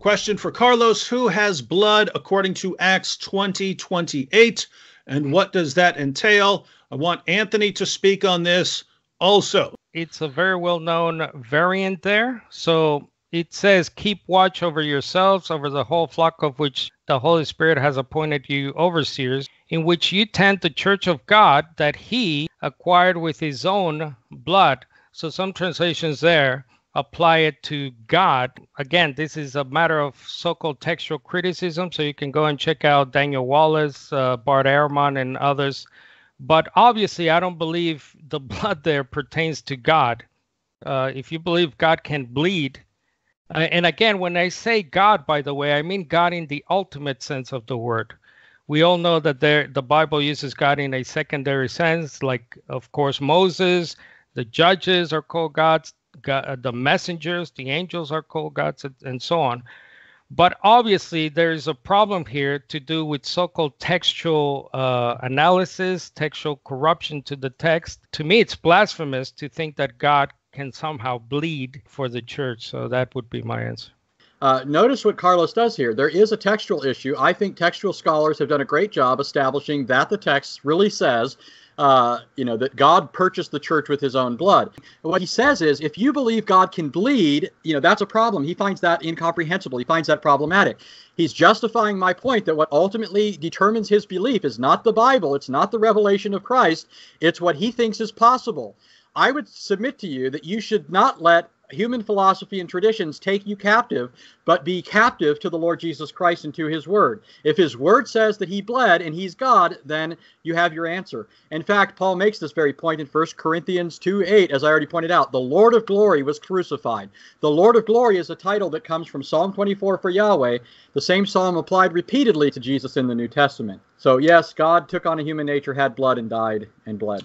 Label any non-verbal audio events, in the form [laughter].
Question for Carlos Who has blood according to Acts 20 28? And what does that entail? I want Anthony to speak on this also. It's a very well known variant there. So it says, Keep watch over yourselves, over the whole flock of which the Holy Spirit has appointed you overseers, in which you tend the church of God that he acquired with his own blood. So some translations there apply it to God. Again, this is a matter of so called textual criticism. So you can go and check out Daniel Wallace, uh, Bart Ehrman, and others. But obviously, I don't believe the [laughs] blood there pertains to God. Uh, if you believe God can bleed, uh, and again, when I say God, by the way, I mean God in the ultimate sense of the word. We all know that there, the Bible uses God in a secondary sense, like, of course, Moses, the judges are called gods, God, uh, the messengers, the angels are called gods, and so on. But obviously, there's a problem here to do with so called textual uh, analysis, textual corruption to the text. To me, it's blasphemous to think that God can somehow bleed for the church. So that would be my answer. Uh, notice what Carlos does here. There is a textual issue. I think textual scholars have done a great job establishing that the text really says, uh, you know, that God purchased the church with his own blood. What he says is, if you believe God can bleed, you know, that's a problem. He finds that incomprehensible. He finds that problematic. He's justifying my point that what ultimately determines his belief is not the Bible, it's not the revelation of Christ, it's what he thinks is possible. I would submit to you that you should not let human philosophy and traditions take you captive, but be captive to the Lord Jesus Christ and to his word. If his word says that he bled and he's God, then you have your answer. In fact, Paul makes this very point in 1 Corinthians 2 8, as I already pointed out. The Lord of glory was crucified. The Lord of glory is a title that comes from Psalm 24 for Yahweh, the same psalm applied repeatedly to Jesus in the New Testament. So, yes, God took on a human nature, had blood, and died and bled.